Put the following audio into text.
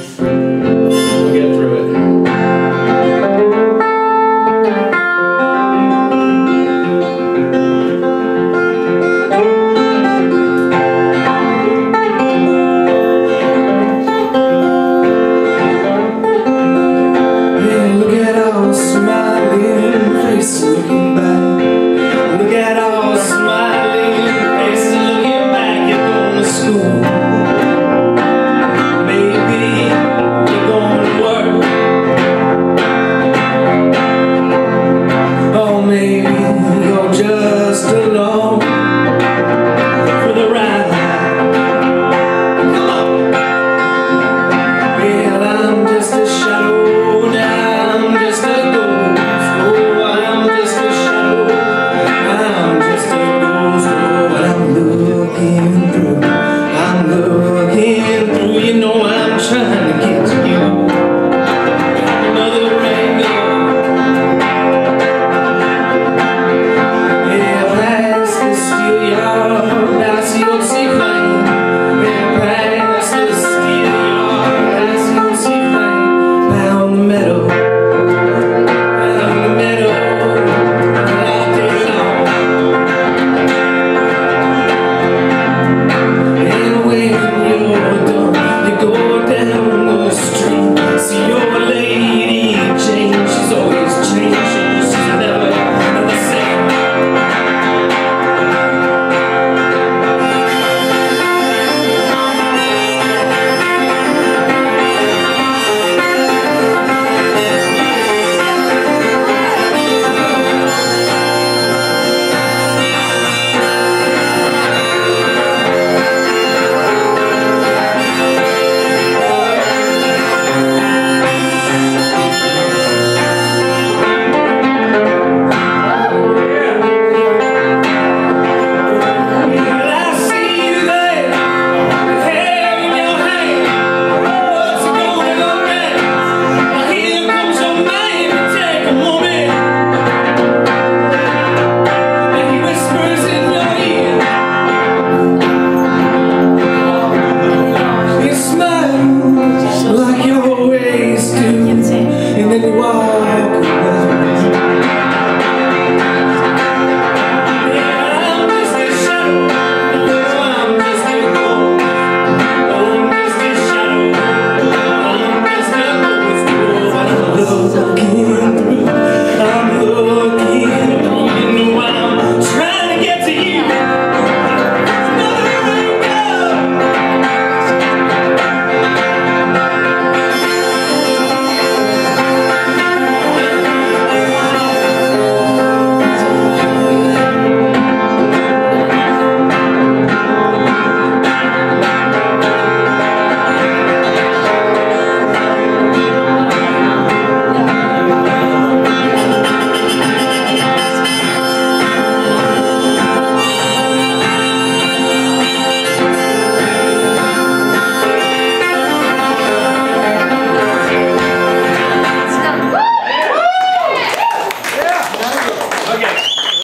free.